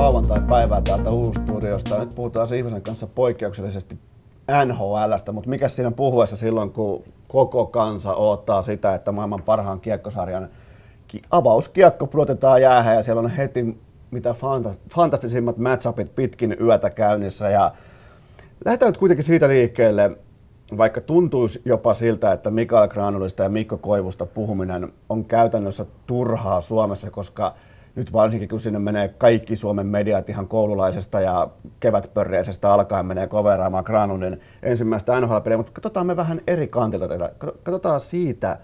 lauantai-päivää täältä Uustudiosta. Nyt puhutaan ihmisen kanssa poikkeuksellisesti NHLstä, mutta mikä siinä puhuessa silloin, kun koko kansa odottaa sitä, että maailman parhaan kiekkosarjan avauskiekko pudotetaan jäähän ja siellä on heti mitä fantastisimmat matchupit pitkin yötä käynnissä. Ja lähdetään nyt kuitenkin siitä liikkeelle, vaikka tuntuisi jopa siltä, että Mikael Granulista ja Mikko Koivusta puhuminen on käytännössä turhaa Suomessa, koska nyt varsinkin kun sinne menee kaikki Suomen mediat ihan koululaisesta ja kevätpörreisestä alkaen menee koveraamaan Granulin ensimmäistä NHL-peliä, mutta katsotaan me vähän eri kantilta tätä. Katsotaan siitä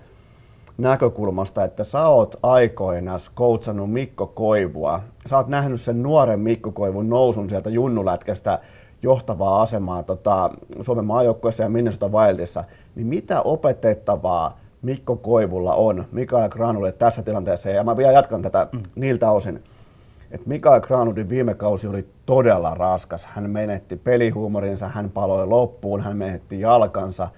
näkökulmasta, että sä oot aikoina coachannut Mikko Koivua. Sä oot nähnyt sen nuoren Mikko Koivun nousun sieltä junnulätkästä johtavaa asemaa tota, Suomen maajoukkueessa ja Minnesota Wildissa, niin mitä opetettavaa Mikko Koivulla on Mikael Granulle tässä tilanteessa? Ja mä vielä jatkan tätä mm. niiltä osin, että Mikael Granudin viime kausi oli todella raskas. Hän menetti pelihuumorinsa, hän paloi loppuun, hän menetti jalkansa.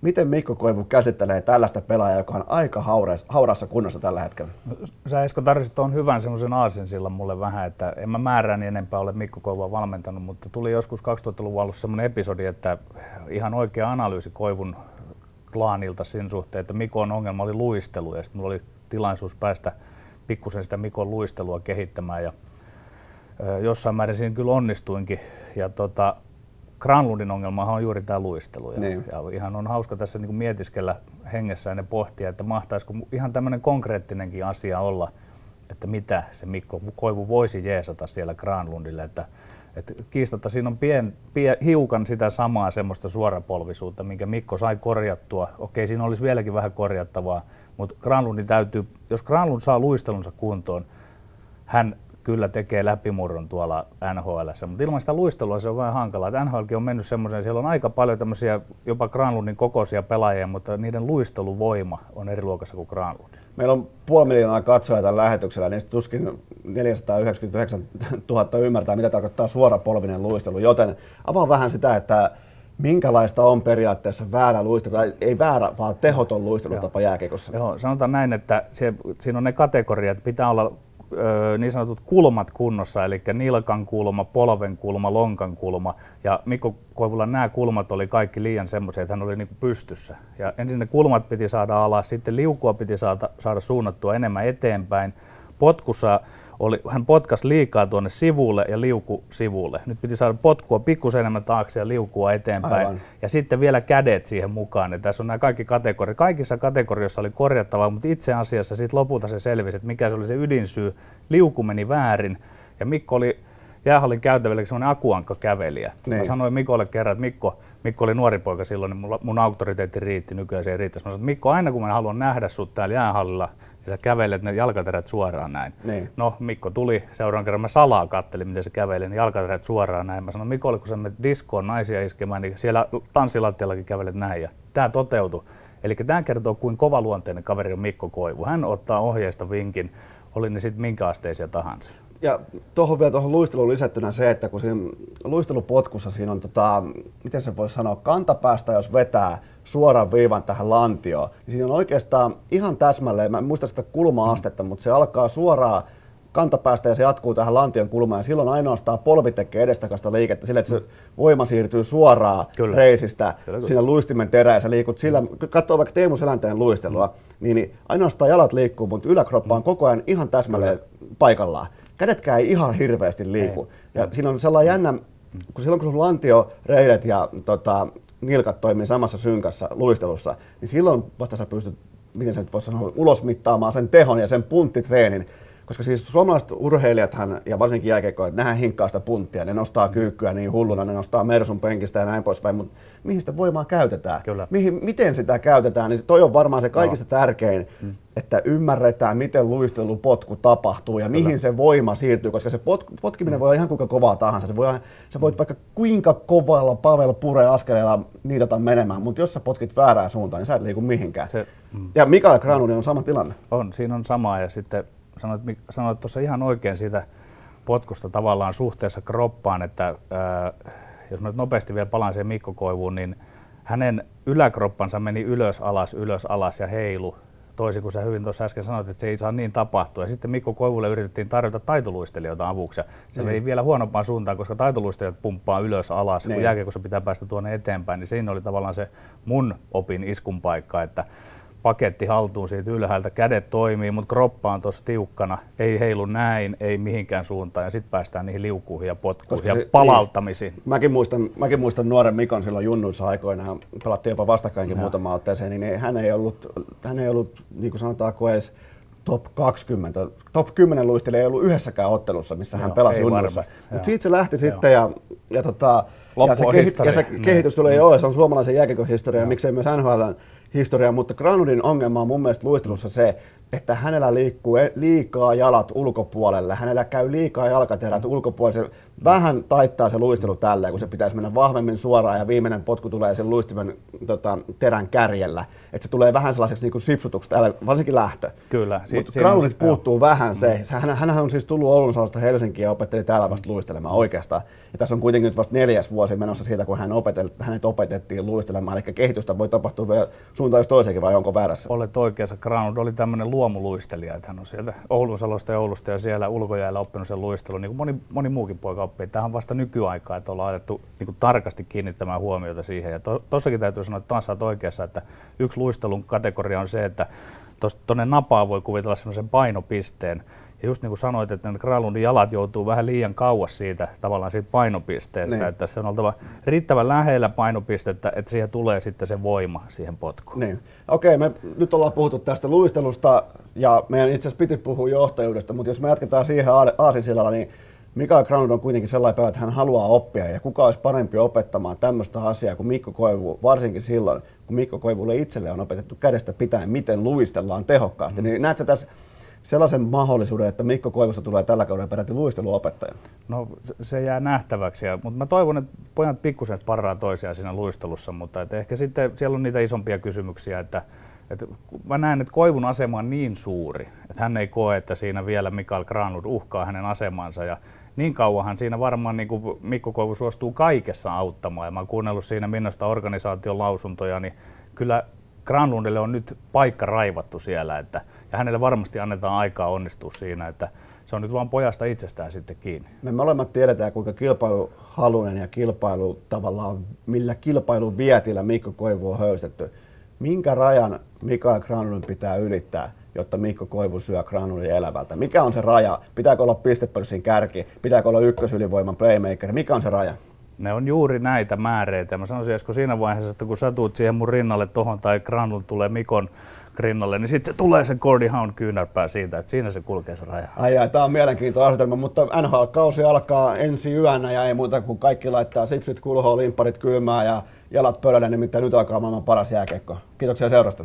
Miten Mikko Koivu käsittelee tällaista pelaajaa, joka on aika haurassa kunnossa tällä hetkellä? Sä Esko tarvitsit tuon hyvän semmoisen aasin sillä mulle vähän, että en mä määrää niin enempää ole Mikko Koivua valmentanut, mutta tuli joskus 2000-luvun alussa semmoinen episodi, että ihan oikea analyysi Koivun klaanilta siinä suhteen, että Mikon ongelma oli luistelu ja sitten mulla oli tilaisuus päästä pikkusen sitä Mikon luistelua kehittämään ja jossain määrin siinä kyllä onnistuinkin. Ja tota, Granlundin ongelmahan on juuri tämä luistelu. Ja, niin. ja ihan on hauska tässä niin mietiskellä hengessä ja pohtia, että mahtaisiko ihan tämmöinen konkreettinenkin asia olla, että mitä se Mikko Koivu voisi jeesata siellä Granlundille. Että, että kiistatta siinä on pien, pien, hiukan sitä samaa semmoista suorapolvisuutta, minkä Mikko sai korjattua. Okei, siinä olisi vieläkin vähän korjattavaa, mutta Granlundin täytyy, jos Granlund saa luistelunsa kuntoon, hän kyllä tekee läpimurron tuolla NHL, mutta ilman sitä luistelua se on vähän hankalaa. NHLkin on mennyt semmoiseen, siellä on aika paljon tämmöisiä jopa Granlundin kokoisia pelaajia, mutta niiden luisteluvoima on eri luokassa kuin Granlundin. Meillä on puoli miljoonaa katsojaa tällä lähetyksellä, niin tuskin 499 000 ymmärtää, mitä tarkoittaa suorapolvinen luistelu, joten avaa vähän sitä, että minkälaista on periaatteessa väärä luistelu, tai ei väärä, vaan tehoton luistelutapa jääkekossa? Joo, sanotaan näin, että se, siinä on ne kategoriat, pitää olla niin sanotut kulmat kunnossa, eli nilkan kulma, polven kulma, lonkan kulma. Ja Mikko Koivulla nämä kulmat oli kaikki liian semmoisia, että hän oli niin pystyssä. Ja ensin ne kulmat piti saada alas, sitten liukua piti saada, saada suunnattua enemmän eteenpäin. Potkussa oli, hän potkas liikaa tuonne sivulle ja liuku sivulle. Nyt piti saada potkua pikkusen enemmän taakse ja liukua eteenpäin. Aivan. Ja sitten vielä kädet siihen mukaan. Ja tässä on nämä kaikki kategoriat. Kaikissa kategorioissa oli korjattavaa, mutta itse asiassa sitten lopulta se selvisi, että mikä se oli se ydinsyy. Liuku meni väärin. Ja Mikko oli jäähallin käytävillä semmoinen akuankka-kävelijä. Niin. Mä sanoin Mikolle kerran, että Mikko, Mikko oli nuori poika silloin, niin mun, mun auktoriteetti riitti, nykyään se ei riittäisi. Mä sanoin, että Mikko, aina kun mä haluan nähdä sut täällä jäähallilla, ja sä kävelet ne jalkaterät suoraan näin. Niin. No Mikko tuli, seuraavan kerran mä salaa kattelin, miten se kävelee, niin jalkaterät suoraan näin. Mä sanoin Mikolle, kun sä menet diskoon naisia iskemään, niin siellä tanssilattiallakin kävelet näin. Ja tämä toteutui. Eli tämä kertoo, kuin kovaluonteinen kaveri on Mikko Koivu. Hän ottaa ohjeista vinkin, oli ne sitten minkä asteisia tahansa. Ja tuohon vielä tuohon luisteluun lisättynä se, että kun siinä luistelupotkussa siinä on, tota, miten se voisi sanoa, kantapäästä, jos vetää suoran viivan tähän lantioon, niin siinä on oikeastaan ihan täsmälleen, mä en muista sitä kulma-astetta, mutta se alkaa suoraan kantapäästä ja se jatkuu tähän lantion kulmaan ja silloin ainoastaan polvi tekee edestakasta liikettä sillä, että se voima siirtyy suoraan kyllä. reisistä kyllä, kyllä. sinne luistimen terään ja sä liikut sillä, katsoo vaikka Teemu Selänteen luistelua, mm. niin, niin ainoastaan jalat liikkuu, mutta yläkroppa on mm. koko ajan ihan täsmälleen kyllä. paikallaan kädetkään ei ihan hirveästi liiku. Ei. Ja siinä on sellainen jännä, kun silloin kun sun lantio, reidet ja tota, nilkat toimii samassa synkässä luistelussa, niin silloin vasta sä pystyt, miten se nyt voisi sanoa, ulosmittaamaan sen tehon ja sen punttitreenin, koska siis suomalaiset urheilijathan, ja varsinkin jääkekoit, nehän hinkkaa sitä punttia, ne nostaa kyykkyä niin hulluna, ne nostaa Mersun penkistä ja näin poispäin, mutta mihin sitä voimaa käytetään? Kyllä. Mihin, miten sitä käytetään, niin toi on varmaan se kaikista no. tärkein, mm. että ymmärretään, miten luistelupotku tapahtuu ja Kyllä. mihin se voima siirtyy, koska se pot, potkiminen mm. voi olla ihan kuinka kovaa tahansa. Se voi, sä voit mm. vaikka kuinka kovalla Pavel Pure askeleella niitä menemään, mutta jos sä potkit väärään suuntaan, niin sä et liiku mihinkään. Se, mm. Ja Mikael Granulin on sama tilanne. On, siinä on sama ja sitten sanoit, sanoit tuossa ihan oikein siitä potkusta tavallaan suhteessa kroppaan, että ää, jos mä nyt nopeasti vielä palaan siihen Mikko Koivuun, niin hänen yläkroppansa meni ylös alas, ylös alas ja heilu toisin kuin sä hyvin tuossa äsken sanoit, että se ei saa niin tapahtua. Ja sitten Mikko Koivulle yritettiin tarjota taitoluistelijoita avuksi. Se niin. vei vielä huonompaan suuntaan, koska taitoluistelijat pumppaa ylös alas, niin. kun jälkeen pitää päästä tuonne eteenpäin, niin siinä oli tavallaan se mun opin iskun paikka, että paketti haltuun siitä ylhäältä, kädet toimii, mutta kroppa on tuossa tiukkana, ei heilu näin, ei mihinkään suuntaan. Ja sitten päästään niihin liukuihin ja potkuihin ja palauttamisiin. Niin, mäkin, muistan, mäkin muistan nuoren Mikon silloin junnuissa aikoina, pelattiin jopa vastakkainkin ja. muutama otteeseen, niin hän ei ollut, hän ei ollut niin kuin sanotaanko edes top 20, top 10 luistelija ei ollut yhdessäkään ottelussa, missä Joo, hän pelasi junnuissa. Mutta siitä se lähti Joo. sitten ja, ja, tota, ja se, kehit, ja se kehitys tulee jo, se on suomalaisen jääkiekon historia ja miksei myös NHL historiaa, mutta Granudin ongelma on mun mielestä luistelussa se, että hänellä liikkuu e- liikaa jalat ulkopuolelle, hänellä käy liikaa jalkaterät ulkopuolelle, vähän taittaa se luistelu tälleen, kun se pitäisi mennä vahvemmin suoraan ja viimeinen potku tulee sen luistimen tota, terän kärjellä. Että se tulee vähän sellaiseksi niin sipsutuksi, täällä, varsinkin lähtö. Kyllä. Si- Mutta Groundit puuttuu vähän se. Mm. Hän, hänhän on siis tullut Oulun Salosta Helsinkiin ja opetteli täällä vasta luistelemaan oikeastaan. Ja tässä on kuitenkin nyt vasta neljäs vuosi menossa siitä, kun hän opetel, hänet opetettiin luistelemaan. Eli kehitystä voi tapahtua vielä suuntaan jos toisenkin, vai onko väärässä? Olet oikeassa. Ground oli tämmöinen luomuluistelija, että hän on sieltä Oulun Salosta ja Oulusta ja siellä ulkojäällä oppinut sen luistelun, niin kuin moni, moni muukin poika oppii. Tämä on vasta nykyaikaa, että ollaan alettu niin kuin tarkasti kiinnittämään huomiota siihen. Ja tuossakin to, täytyy sanoa, että taas olet oikeassa, että yksi luistelun kategoria on se, että tuonne napaan voi kuvitella sellaisen painopisteen. Ja just niin kuin sanoit, että ne Kralundin jalat joutuu vähän liian kauas siitä tavallaan siitä painopisteestä, niin. että se on oltava riittävän lähellä painopistettä, että siihen tulee sitten se voima siihen potkuun. Niin. Okei, me nyt ollaan puhuttu tästä luistelusta ja meidän itse asiassa piti puhua johtajuudesta, mutta jos me jatketaan siihen aasisillalla, niin Mikael Granlund on kuitenkin sellainen pelaaja, että hän haluaa oppia ja kuka olisi parempi opettamaan tämmöistä asiaa kuin Mikko Koivu, varsinkin silloin, kun Mikko Koivulle itselle on opetettu kädestä pitäen, miten luistellaan tehokkaasti. Mm. Niin näetkö tässä sellaisen mahdollisuuden, että Mikko Koivusta tulee tällä kaudella peräti luisteluopettaja? No se jää nähtäväksi, ja, mutta mä toivon, että pojat pikkusen paraa toisiaan siinä luistelussa, mutta että ehkä sitten siellä on niitä isompia kysymyksiä, että että mä näen, että Koivun asema on niin suuri, että hän ei koe, että siinä vielä Mikael Granlund uhkaa hänen asemansa. Ja niin kauanhan siinä varmaan niin kuin Mikko Koivu suostuu kaikessa auttamaan. Ja mä oon kuunnellut siinä Minnosta organisaation lausuntoja, niin kyllä Granlundille on nyt paikka raivattu siellä, että, ja hänelle varmasti annetaan aikaa onnistua siinä, että se on nyt vaan pojasta itsestään sitten kiinni. Me molemmat tiedetään, kuinka kilpailuhalunen ja kilpailu tavallaan, millä kilpailun vietillä Mikko Koivu on höystetty. Minkä rajan Mikael Granlund pitää ylittää, jotta Mikko Koivu syö Granlundin elävältä? Mikä on se raja? Pitääkö olla pistepörssin kärki? Pitääkö olla ykkösylivoiman playmaker? Mikä on se raja? Ne on juuri näitä määreitä. Mä sanoisin, että siinä vaiheessa, että kun sä tuut siihen mun rinnalle tohon tai Granlund tulee Mikon rinnalle, niin sitten se tulee se Gordy Hound kyynärpää siitä, että siinä se kulkee se raja. Ai ai, tämä on mielenkiintoinen asetelma, mutta NHL-kausi alkaa ensi yönä ja ei muuta kuin kaikki laittaa sipsit kulhoon, limpparit kylmää ja jalat pöydälle, nimittäin nyt alkaa maailman paras jääkiekko. Kiitoksia seurasta.